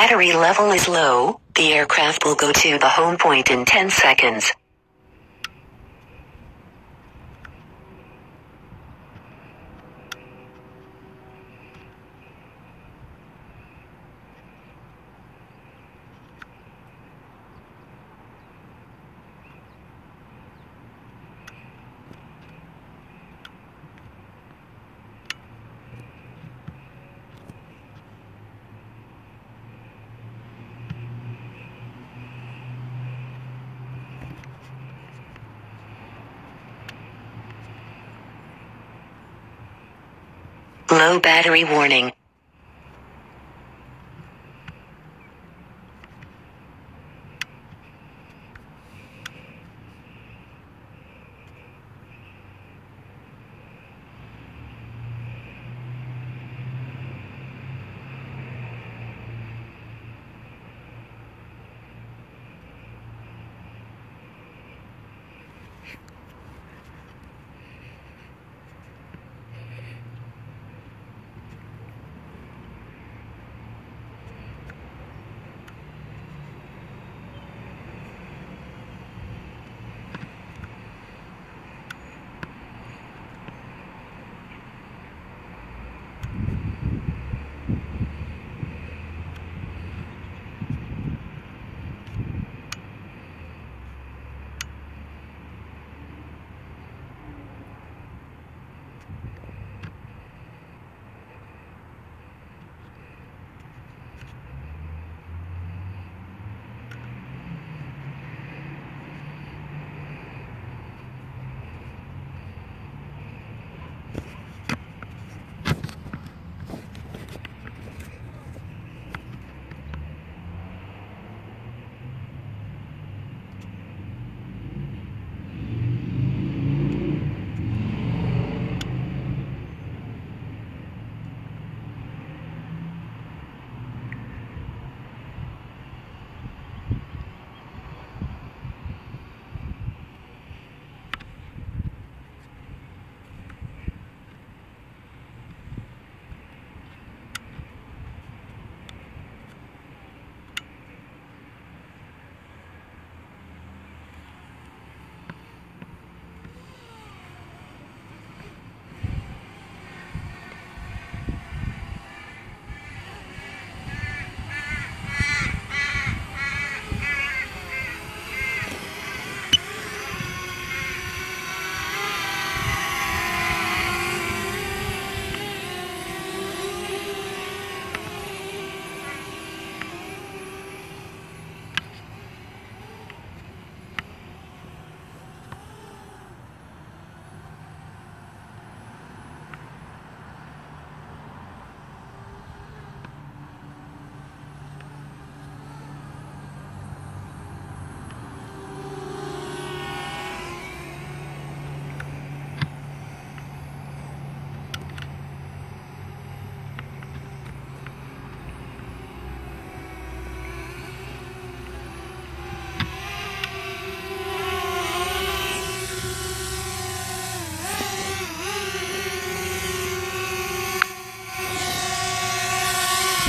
battery level is low. The aircraft will go to the home point in 10 seconds. Low battery warning.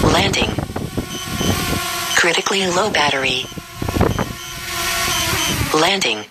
Landing. Critically low battery. Landing.